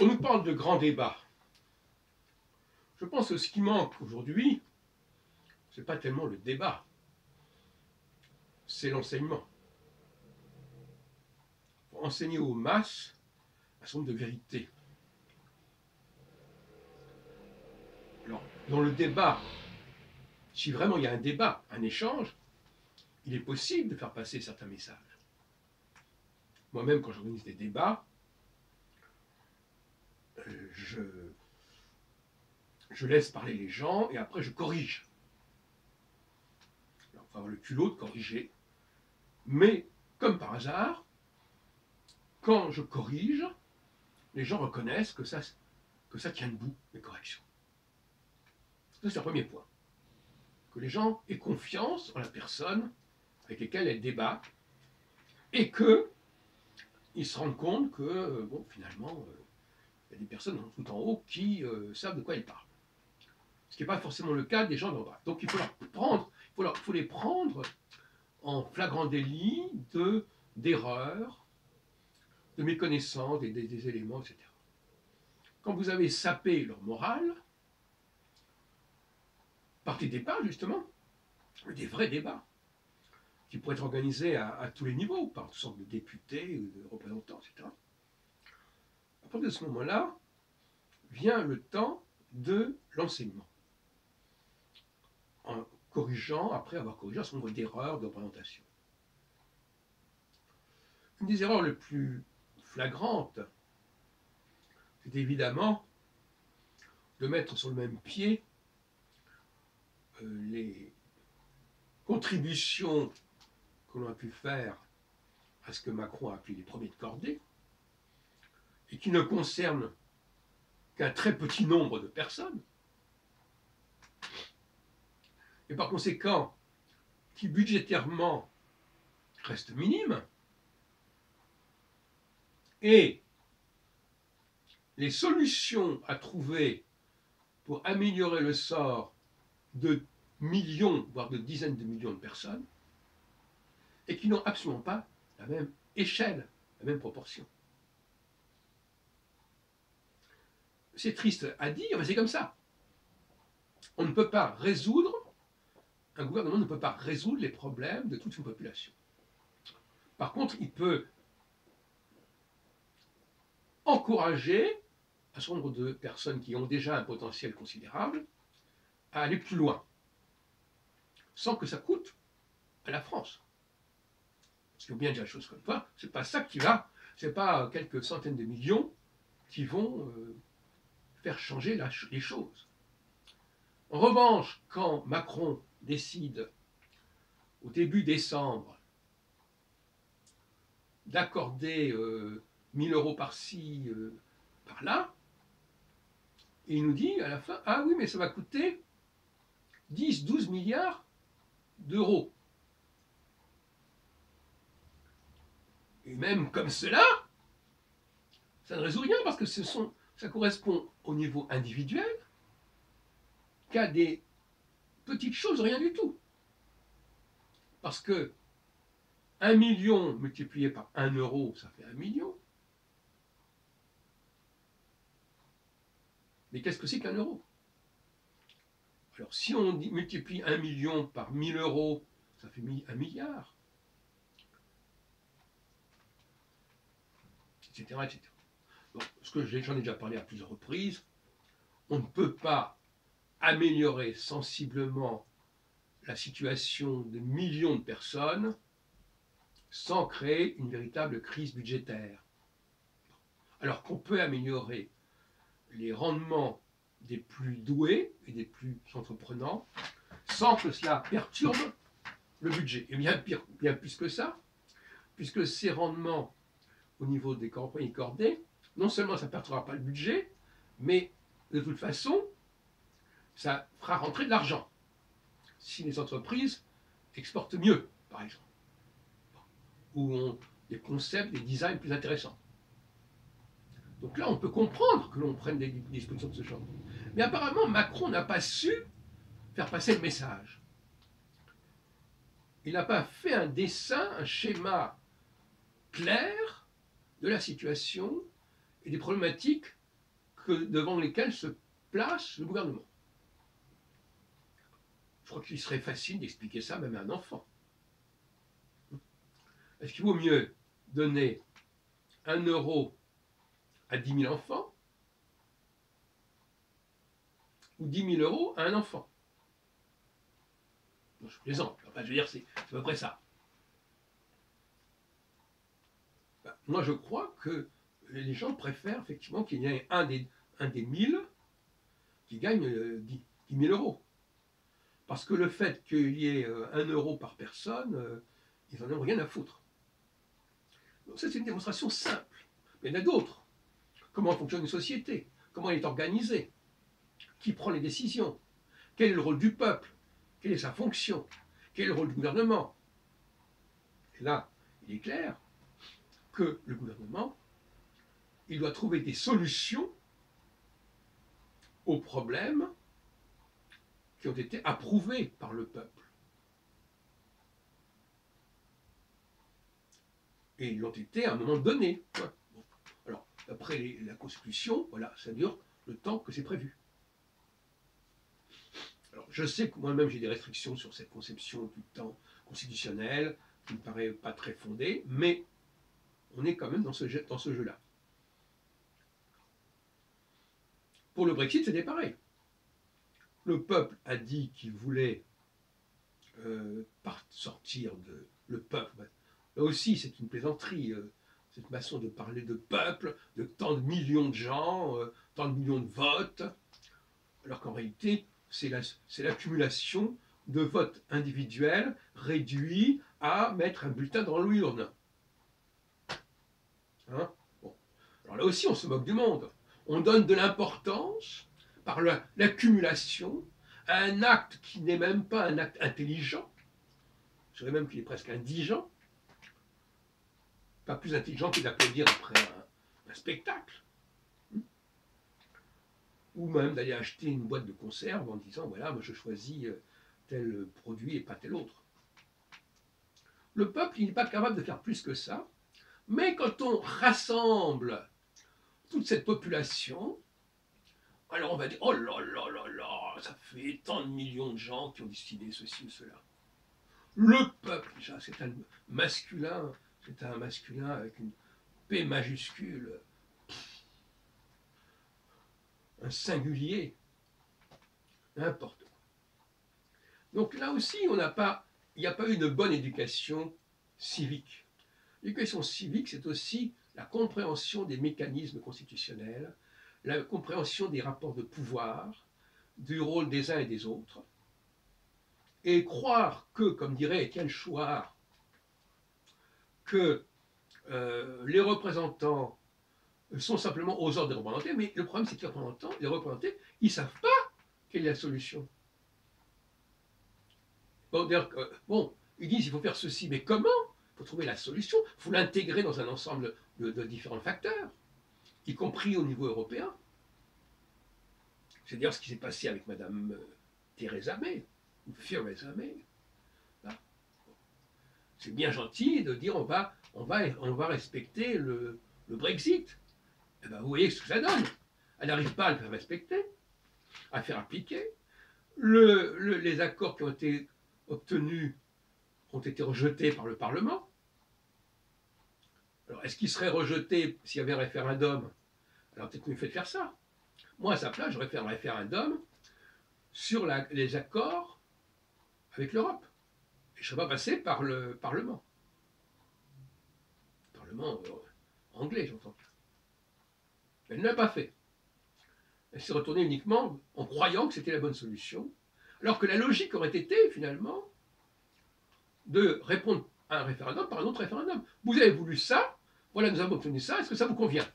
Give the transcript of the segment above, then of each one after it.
On nous parle de grands débats. Je pense que ce qui manque aujourd'hui, ce n'est pas tellement le débat, c'est l'enseignement. Pour enseigner aux masses un certain de vérités. Alors, dans le débat, si vraiment il y a un débat, un échange, il est possible de faire passer certains messages. Moi-même, quand j'organise des débats, je, laisse parler les gens et après je corrige. Alors, il faut avoir le culot de corriger. Mais, comme par hasard, quand je corrige, les gens reconnaissent que ça, tient debout, les corrections. Ça, c'est le premier point. Que les gens aient confiance en la personne avec laquelle elles débattent et que ils se rendent compte que, euh, bon, finalement, euh, il y a des personnes tout en haut qui euh, savent de quoi ils parlent. Ce qui n'est pas forcément le cas des gens d'en bas. Donc il faut leur prendre, il faut, les prendre en flagrant délit de d'erreurs, de méconnaissance des, éléments, etc. Quand vous avez sapé leur morale, par des débats justement, des vrais débats, qui pourraient être organisés à, à tous les niveaux, par toutes sortes de députés, de représentants, etc. À partir de ce moment-là, vient le temps de l'enseignement. En corrigeant, après avoir corrigé un certain nombre d'erreurs de représentation. Une des erreurs les plus flagrantes, c'est évidemment de mettre sur le même pied euh, les contributions que l'on a pu faire à ce que Macron a appelé les premiers de cordée, et qui ne concernent qu'un très petit nombre de personnes, et par conséquent, qui budgétairement reste minime, et les solutions à trouver pour améliorer le sort de millions, voire de dizaines de millions de personnes, et qui n'ont absolument pas la même échelle, la même proportion. C'est triste à dire, mais c'est comme ça. On ne peut pas résoudre, un gouvernement ne peut pas résoudre les problèmes de toute une population. Par contre, il peut encourager un certain nombre de personnes qui ont déjà un potentiel considérable à aller plus loin, sans que ça coûte à la France. Parce qu'il faut bien dire la chose comme ça, c'est pas ça qui va, c'est pas quelques centaines de millions qui vont euh, changer les choses. En revanche, quand Macron décide au début décembre d'accorder euh, 1000 euros par-ci, euh, par-là, il nous dit à la fin, ah oui, mais ça va coûter 10, 12 milliards d'euros. Et même comme cela, ça ne résout rien parce que ce sont, ça correspond au niveau individuel qu'à des petites choses, rien du tout. Parce que 1 million multiplié par 1 euro, ça fait 1 million. Mais qu'est-ce que c'est qu'un euro? Alors si on multiplie 1 million par 1000 euros, ça fait 1 milliard. Etc. etc. Ce que j'en ai déjà parlé à plusieurs reprises, on ne peut pas améliorer sensiblement la situation de millions de personnes sans créer une véritable crise budgétaire. Alors qu'on peut améliorer les rendements des plus doués et des plus entreprenants sans que cela perturbe le budget. Et bien pire, bien plus que ça, puisque ces rendements au niveau des compagnies cordées, non seulement ça ne perturbera pas le budget, mais de toute façon, ça fera rentrer de l'argent. Si les entreprises exportent mieux, par exemple, ou ont des concepts, des designs plus intéressants. Donc là, on peut comprendre que l'on prenne des dispositions de ce genre. Mais apparemment, Macron n'a pas su faire passer le message. Il n'a pas fait un dessin, un schéma clair de la situation et des problématiques que, devant lesquels se place le gouvernement. Je crois qu'il serait facile d'expliquer ça même à un enfant. Est-ce qu'il vaut mieux donner un euro à 10 000 enfants ou 10 000 euros à un enfant? Je plaisante, enfin, je veux dire, c'est à peu près ça. Ben, moi, je crois que les gens préfèrent effectivement qu'il y ait un des, un des 1000 qui gagne 10, euh, 000 euros. Parce que le fait qu'il y ait euh, un euro par personne, euh, ils n'en ont rien à foutre. Donc c'est une démonstration simple. Mais il y en a d'autres. Comment fonctionne une société? Comment elle est organisée? Qui prend les décisions? Quel est le rôle du peuple? Quelle est sa fonction? Quel est le rôle du gouvernement? Et là, il est clair que le gouvernement, il doit trouver des solutions aux problèmes qui ont été approuvés par le peuple. Et ils l'ont été à un moment donné. Alors, après la Constitution, voilà, ça dure le temps que c'est prévu. Alors, je sais que moi-même j'ai des restrictions sur cette conception du temps constitutionnel, qui ne me paraît pas très fondée, mais on est quand même dans ce jeu-là. Pour le Brexit, c'était pareil. Le peuple a dit qu'il voulait euh, sortir de le peuple. Là aussi, c'est une plaisanterie, euh, cette façon de parler de peuple, de tant de millions de gens, euh, tant de millions de votes, alors qu'en réalité, c'est l'accumulation de votes individuels réduits à mettre un bulletin dans l'urne. Hein? Alors là aussi, on se moque du monde on donne de l'importance par l'accumulation à un acte qui n'est même pas un acte intelligent. Je dirais même qu'il est presque indigent. Pas plus intelligent que d'applaudir après un, spectacle. Ou même d'aller acheter une boîte de conserve en disant voilà, moi je choisis euh, tel produit et pas tel autre. Le peuple, il n'est pas capable de faire plus que ça. Mais quand on rassemble toute cette population, alors on va dire, oh là là là là, ça fait tant de millions de gens qui ont décidé ceci ou cela. Le peuple, déjà, c'est un masculin, c'est un masculin avec une P majuscule, un singulier, n'importe quoi. Donc là aussi, il n'y a pas eu une bonne éducation civique. L'éducation civique, c'est aussi la compréhension des mécanismes constitutionnels, la compréhension des rapports de pouvoir, du rôle des uns et des autres, et croire que, comme dirait Étienne Chouard, que euh, les représentants sont simplement aux ordres des représentés, mais le problème c'est que les représentants, les représentés, ils ne savent pas quelle est la solution. Bon, bon, ils disent il faut faire ceci, mais comment? Il faut trouver la solution, il faut l'intégrer dans un ensemble de, différents facteurs, y compris au niveau européen. C'est dire ce qui s'est passé avec Madame euh, Theresa May, ou Theresa May. C'est bien gentil de dire on va, on va, on va respecter le, Brexit. Eh ben, vous voyez ce que ça donne. Elle n'arrive pas à le faire respecter, à faire appliquer. les accords qui ont été obtenus ont été rejetés par le Parlement. Alors, est-ce qu'il serait rejeté s'il y avait un référendum? Alors, peut-être mieux fait de faire ça. Moi, à sa place, j'aurais fait un référendum sur les accords avec l'Europe. Et je ne serais pas passé par le Parlement. Parlement euh, anglais, j'entends. Elle ne l'a pas fait. Elle s'est retournée uniquement en croyant que c'était la bonne solution, alors que la logique aurait été, finalement, de répondre à un référendum par un autre référendum. Vous avez voulu ça, voilà, nous avons obtenu ça, est-ce que ça vous convient?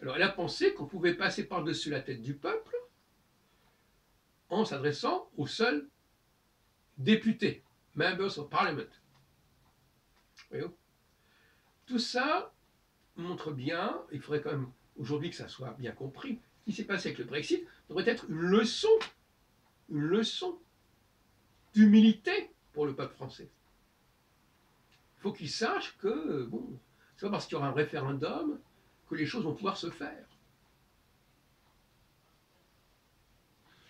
Alors elle a pensé qu'on pouvait passer par-dessus la tête du peuple en s'adressant aux seuls députés, members of parliament. Tout ça montre bien, il faudrait quand même aujourd'hui que ça soit bien compris, ce qui s'est passé avec le Brexit devrait être une leçon, une leçon d'humilité pour le peuple français faut qu'ils sachent que, bon, c'est pas parce qu'il y aura un référendum que les choses vont pouvoir se faire.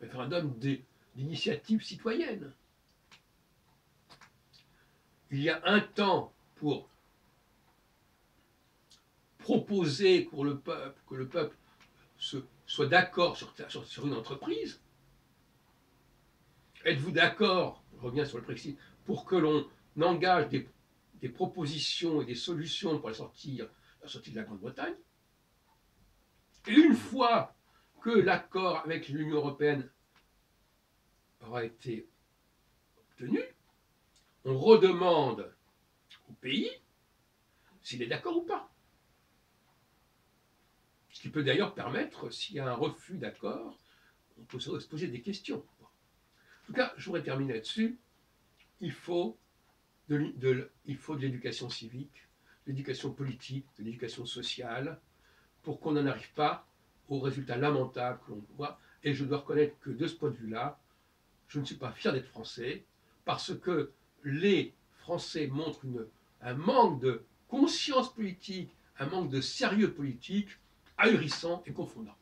Référendum d'initiative citoyenne. Il y a un temps pour proposer pour le peuple, que le peuple soit d'accord sur, sur, une entreprise. Êtes-vous d'accord, je reviens sur le Brexit, pour que l'on engage des, propositions et des solutions pour la sortie, la sortie de la Grande-Bretagne Et une fois que l'accord avec l'Union européenne aura été obtenu, on redemande au pays s'il est d'accord ou pas. Ce qui peut d'ailleurs permettre, s'il y a un refus d'accord, on peut se poser des questions. En tout cas, je voudrais terminer là-dessus. Il faut il faut de l'éducation civique, de l'éducation politique, de l'éducation sociale, pour qu'on n'en arrive pas aux résultats lamentables que l'on voit. Et je dois reconnaître que de ce point de vue-là, je ne suis pas fier d'être français, parce que les Français montrent un manque de conscience politique, un manque de sérieux politique ahurissant et confondant.